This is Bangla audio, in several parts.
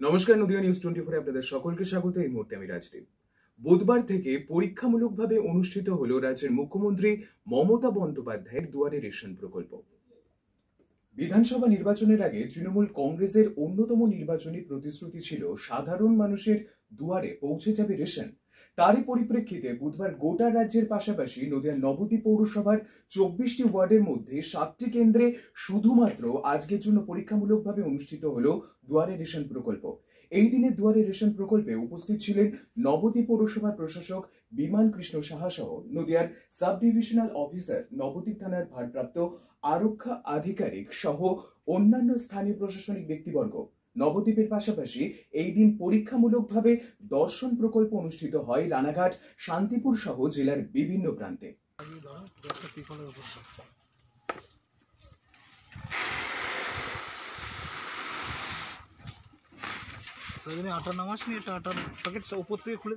নমস্কার নদিয়া নিউজ টোয়েন্টি ফোরে আপনাদের সকলকে স্বাগত। এই মুহূর্তে আমি রাজদীপ। বুধবার থেকে পরীক্ষামূলকভাবে অনুষ্ঠিত হল রাজ্যের মুখ্যমন্ত্রী মমতা বন্দ্যোপাধ্যায়ের দুয়ারে রেশন প্রকল্প। বিধানসভা নির্বাচনের আগে তৃণমূল কংগ্রেসের অন্যতম নির্বাচনী প্রতিশ্রুতি ছিল, সাধারণ মানুষের দুয়ারে পৌঁছে যাবে রেশন। তারই পরিপ্রেক্ষিতে বুধবার গোটা রাজ্যের পাশাপাশি নদিয়ার নবদ্বীপ পৌরসভার চব্বিশটি ওয়ার্ডের মধ্যে সাতটি কেন্দ্রে শুধুমাত্র আজকের জন্য পরীক্ষামূলকভাবে অনুষ্ঠিত হল দুয়ারে রেশন প্রকল্প। এই দিনে দুয়ারে রেশন প্রকল্পে উপস্থিত ছিলেন নবদ্বীপ পৌরসভার প্রশাসক বিমান কৃষ্ণ সাহা সহ নদিয়ার সাব ডিভিশনাল অফিসার নবদ্বীপ থানার ভারপ্রাপ্ত আরক্ষা আধিকারিক সহ অন্যান্য স্থানীয় প্রশাসনিক ব্যক্তিবর্গ। নবদ্বীপের পাশাপাশি এই দিন পরীক্ষামূলকভাবে দর্শন প্রকল্প অনুষ্ঠিত হয় রানাঘাট শান্তিপুর সহ জেলার বিভিন্ন প্রান্তে। এটা আটার প্যাকেট উপর থেকে খুলে।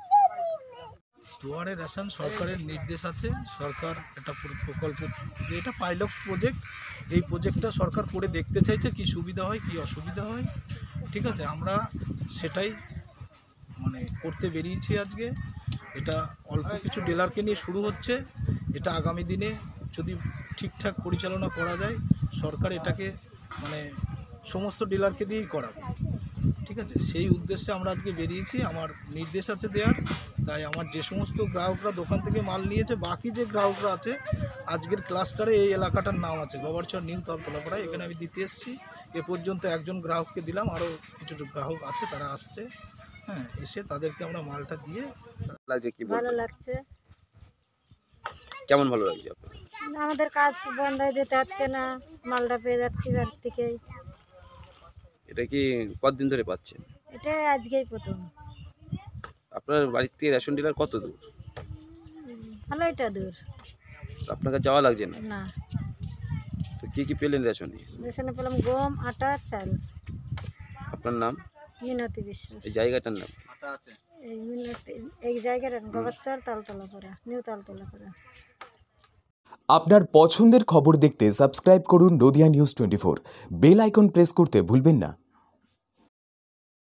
দুয়ারে রেশন, সরকারের নির্দেশ আছে। সরকার একটা পুরো প্রকল্প এটা পাইলট প্রজেক্ট এই প্রজেক্টটা সরকার করে দেখতে চাইছে কি সুবিধা হয়, কি অসুবিধা হয়। ঠিক আছে, আমরা সেটাই মানে করতে বেরিয়েছি আজকে। এটা অল্প কিছু ডিলারকে নিয়ে শুরু হচ্ছে। এটা আগামী দিনে যদি ঠিকঠাক পরিচালনা করা যায়, সরকার এটাকে মানে সমস্ত ডিলারকে দিয়েই করাবে। ঠিক আছে? সেই উদ্দেশ্যে আমরা আজকে বেরিয়েছি আমার নির্দেশ আছে দেওয়ার তাই আমার যে সমস্ত গ্রাহকরা দোকান থেকে মাল নিয়েছে বাকি যে গ্রাহকরা আছে আজকের ক্লাস্টারে এই এলাকাটার নাম আছে গবরচর নিউ তলতলাপাড়ায় এখানে আমি দিতে এসেছি। এ পর্যন্ত একজন গ্রাহককে দিলাম আরও কিছু গ্রাহক আছে তারা আসছে হ্যাঁ এসে তাদেরকে আমরা মালটা দিয়ে লাগছে কি ভালো লাগছে। কেমন ভালো লাগছে আমাদের কাজ বন্ধ হয়ে যেতে হচ্ছে না মালটা পেয়ে যাচ্ছি বাড়ি থেকে এটা কি কতদিন ধরে পাচ্ছেন? এটা আজকেই প্রথম। আপনার বাড়ির থেকে রেশন ডিলার কত দূর? ভালো এটা দূর। আপনাকে যাওয়া লাগছে না? না। তো কি কি পেলেন রেশনে? রেশনে পেলাম গম আটা চাল। আপনার নাম? মিনতি বিশ্বাস। এই জায়গাটার নাম? এই মিনতি এই জায়গাটা গবাচ্চর তালতলা করা নিউ তালতলা করা আপনার পছন্দের খবর দেখতে সাবস্ক্রাইব করুন Nadia news twenty four. Bell icon press করতে ভুলবেন না।